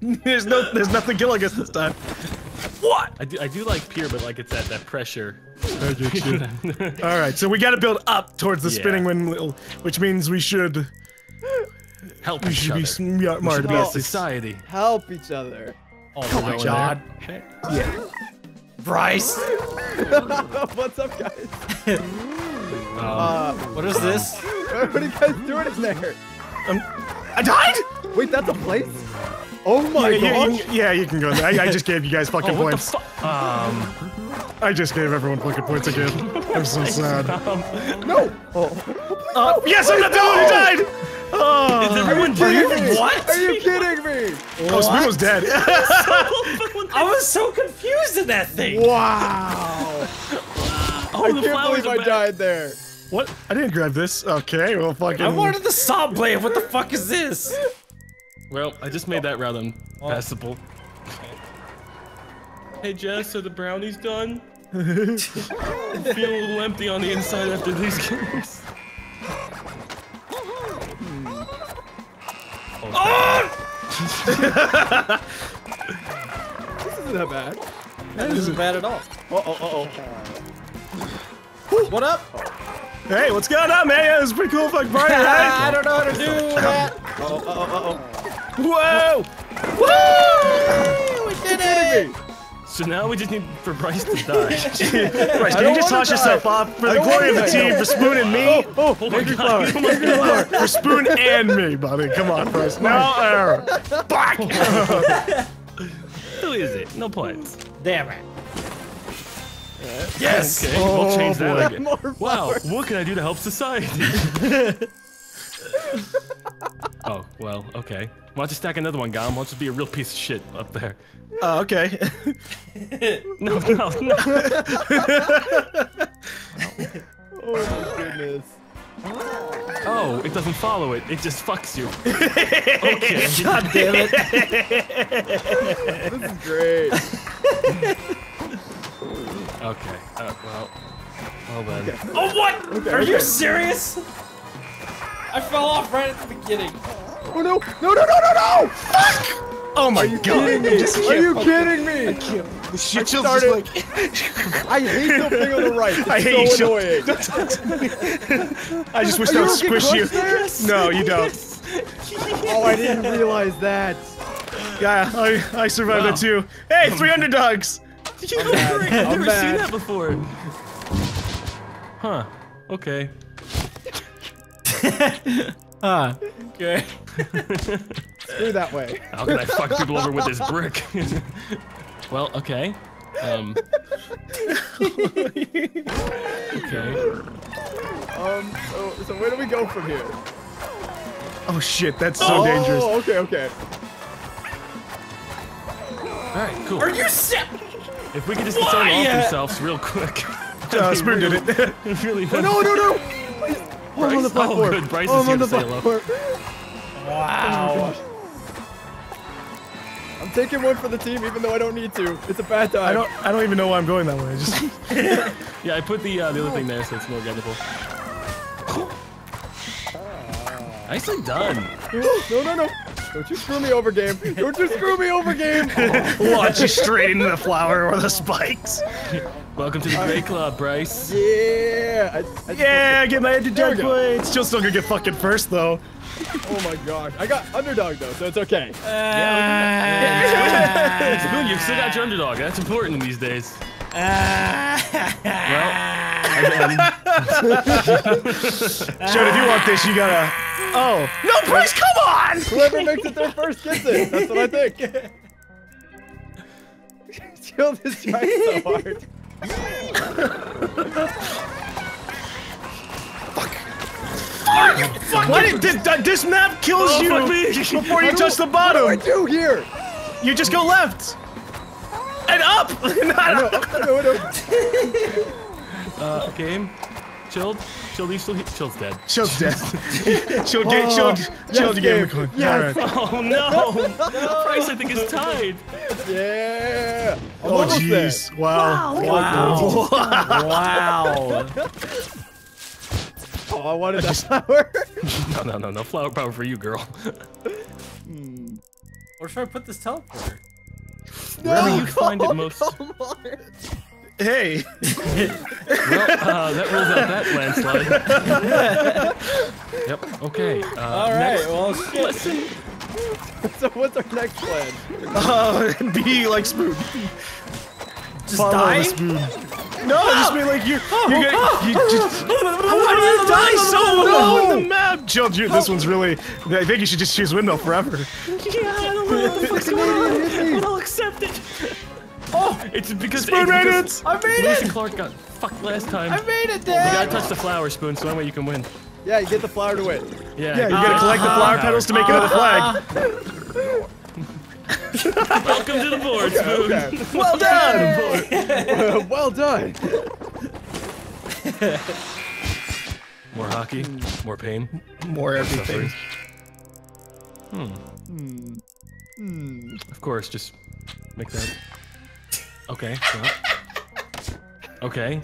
There's no, there's nothing killing us this time. What? I do, I do like Pier, but like it's at that pressure. All right, so we got to build up towards the Yeah. spinning windmill, which means we should Help we each should other. be smart. We should be a society. Help each other. Oh my God. Okay. Yeah. Bryce, What's up, guys? Um, Uh, what is this? what are you guys doing in there? I died. Wait, that's a place? Oh my yeah, you, you- yeah, you can go there. I, I just gave you guys fucking oh, what the points. fuck? Um, I just gave everyone fucking points again. I'm so sad. No! Oh. Uh, yes, I'm not the one who died. Oh, is everyone Kidding breathing? me? What? Are you kidding me? oh Spoon was dead. I was so confused in that thing. Wow! Oh, I the can't believe I back. died there. what? I didn't grab this. Okay, well, fucking. I wanted the saw blade. What the fuck is this? Well, I just made that rather unpassable. Oh. Hey Jess, are the brownies done? I feel a little empty on the inside after these games. Ah! This isn't that bad. That isn't bad at all. Oh, oh, oh, What up? Hey, what's going on, man? Yeah, it was pretty cool fucking party, right? I don't know how to do that. oh. Oh, oh, Whoa! oh. We did it! So now we just need for Bryce to die. Bryce, can you just wanna toss yourself off for the glory of the team, for Spoon and me? Oh, oh my god, you almost for Spoon and me, buddy. Come on, Bryce. No error. Back! Who is it? No points. Damn it. Yes. Okay, we'll change that again. Wow, what can I do to help society? oh, well, okay. Why don't you stack another one, Galm? Why don't you be a real piece of shit up there? Oh, okay. No, no, no. Oh my goodness. Oh, it doesn't follow it. It just fucks you. Okay. God damn it. This is great. Okay. Uh, well. Well then. Oh, what? Okay, Are you okay. serious? I fell off right at the beginning. Oh no! No, no, no, no, no! Fuck! Oh my god. Kidding me? Are you kidding me? The shit just like. I hate the thing on the right. It's I hate so you. annoying. I just wish Are that would squish you. close there? No, you don't. Oh, I didn't realize that. Yeah, I, I survived Wow. that too. Hey, three underdogs! I've mad. never, I've never mad. seen that before. Huh. Okay. Huh. Okay. Screw that way. How can I fuck people over with this brick? well, okay. Um. okay. Um, so, so where do we go from here? Oh shit, that's so oh, dangerous. okay, okay. All right. Cool. Are you sick? If we could just start off Why? themselves real quick. Uh, Spoon did it. it. really Oh, no, no, no! Please. Oh, I'm on the Bryce? Oh, good. Bryce oh, is I'm on here the to say hello. platform. Wow. I'm taking one for the team, even though I don't need to. It's a bad time. I don't I don't even know why I'm going that way. I just Yeah, I put the uh, the other thing there so it's more gettable. Nicely done. No, no, no. Don't you screw me over, game. Don't you screw me over, game. launch you straight into the flower or the spikes. Welcome to the Great Club, Bryce. Yeah. I, I Yeah, get my There we underdog go. points. Still still gonna get fucking first though. Oh my gosh. I got underdog though, so it's okay. Uh, Spoon, you've still got your underdog. That's important in these days. Uh, well, Showed if you want this, you gotta. Oh no, Bryce, come on! Whoever makes it there first gets it. That's what I think. Shield is trying so hard. Why did this, that- this map kills Oh, you fuck me. before you touch the bottom? What do I bottom? do here? You just go left and up. Not up. I know, I know. uh, game. Chilled. Chilled, you still he- Chilled's dead. Shield's dead. Shield get shield. Shield yes, game. game. Yes. Oh no! Bryce, I think, is tied. Yeah. I'm Oh almost jeez. Wow. Wow. wow. Oh, I wanted that flower. No, no, no, no flower power for you, girl. hmm. Where should I put this teleporter? Wherever you find it most. Come on. Hey. Well, uh, that rules out that landslide. yep. Okay. Uh, All right. next Well, shit. lesson. So what's our next plan? Uh, be like Spoon. Just Follow die. the Spoon. No, I just mean like you. You're gonna, you just. Why do you die so low on the map? Jill, you, this one's really. I think you should just choose windmill forever. Yeah, I don't know what the fuck's going on, but I'll accept it. Oh, it's because Spoon it's because Raiders! I made Lewis it. and Clark got fucked last time. I made it, You gotta Dad. touch the flower spoon, so that way you can win. Yeah, you get the flower to win. Yeah. Yeah, you gotta collect the flower petals to make another flag. Welcome to the board, spoon. Okay. Well done! well done. More hockey, more pain. More everything. Hmm. Hmm. Of course, just make that. Okay. well. Okay.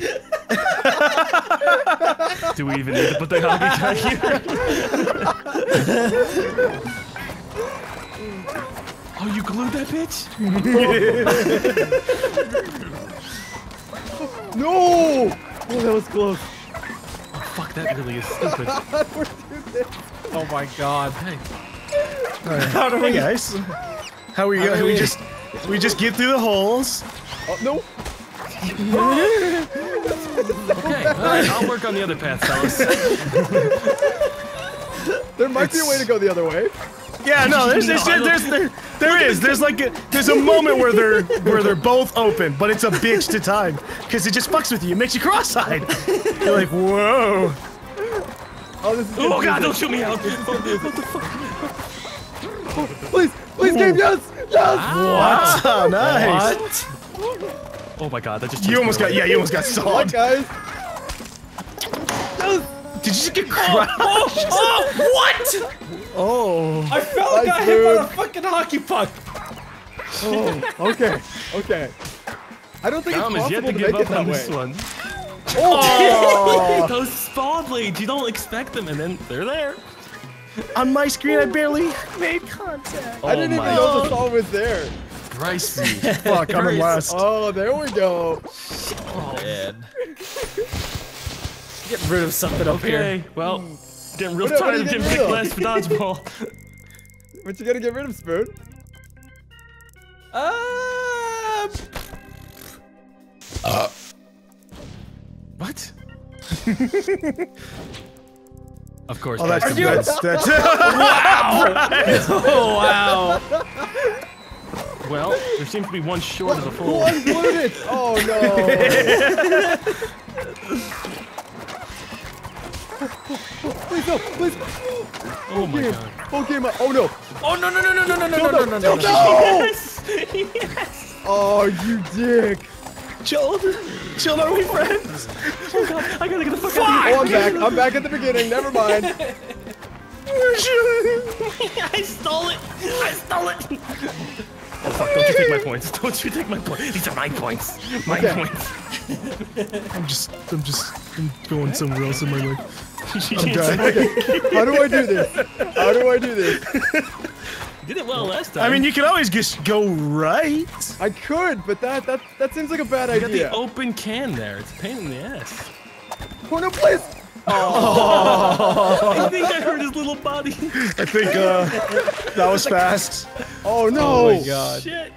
Do we even need to put the hockey tag here? oh, you glued that bitch? No! Oh, that was close. Fuck, that really is stupid. Oh my God. Hey, How do we, hey guys? How are we? Uh, we just we just get through the holes. Oh, no. okay, alright, I'll work on the other path, fellas. There might be a way to go the other way. Yeah, no, there's there's, No, I don't- there's there, there is. There's like a, there's a moment where they're where they're both open, but it's a bitch to time because it just fucks with you. It makes you cross-eyed. You're like, whoa. Oh, this is Oh god, don't shoot me out! What the fuck? Please, please, Gabe, yes! Yes! What? Oh, nice. What? Oh my god, that just You almost got yeah, you almost got What, sawed. guys? Did you just get oh, crushed? Oh, oh, what? Oh. I fell and Nice got hit by a fucking hockey puck. Oh, okay, okay. I don't think Tom it's has possible to to, give make it that on way. this one. Oh! Those spawn blades, you don't expect them, and then they're there. On my screen, I barely made contact. Oh I didn't even know the song was there. Bryce me. Fuck, I'm in last. Oh, there we go. Man. Get rid of something up here. Okay, well, getting real What- what tired of getting getting picked rid last for dodgeball. What you gonna get rid of, Spoon? Um, what? of course. Oh, that's Bryce. you- that's that's. oh wow. Well, there seems to be one short of the Who full. unglued it? Oh no. please no, please. Oh my Game. god. Full game up. Oh no. Oh no no no no no no no no no no no. no. Yes! yes! Oh, you dick. Chill, chill, are we friends? Oh god, I gotta get the fuck out Oh, I'm back. I'm back at the beginning. Never mind. of here. I stole it! I stole it! Oh fuck, don't you take my points. Don't you take my points. These are my points. My Okay. points. I'm just, I'm just I'm going somewhere else in my life. I'm done. How do I do this? How do I do this? Did it well last time. I mean, you can always just go right. I could, but that that that seems like a bad you got idea. the open can there. It's a pain in the ass. Oh no, please. I think I hurt his little body. I think uh, that was fast. Oh no. Oh my god. Shit.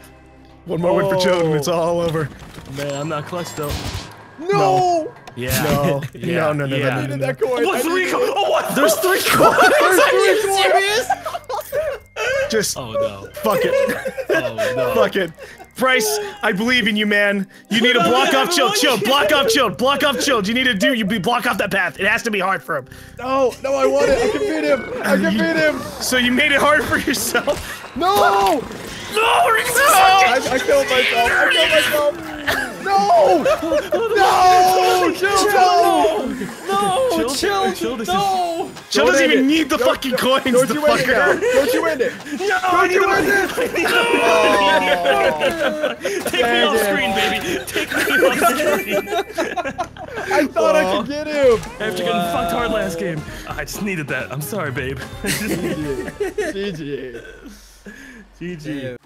One more win for children, Oh. it's all over. Man, I'm not clutch though. No. Yeah. No, yeah. no, no, no, yeah. no, I no, needed no. that coin. What I three? needed Co- it. oh, what? There's three coins. There's three coins. Serious? Just Oh no. fuck it, Oh no. fuck it. Bryce, I believe in you, man. You need to block off chill, chill, block off chill, block off chill. You need to do, you be block off that path. It has to be hard for him. No, no, I want it. I can beat him. I can beat him. So you made it hard for yourself. No. No, no. I, I killed myself. I killed myself. No. No. Chill. No, Chill, chill, chill, this is- no. Chill doesn't even it. need the Don't- fucking coins, Don't the you end it Don't you end it. No, Don't need you end it. Take me off screen, baby. Take me off screen. I thought I could get him. After getting fucked hard last game, I just needed that. I'm sorry, babe. GG. GG. Ew.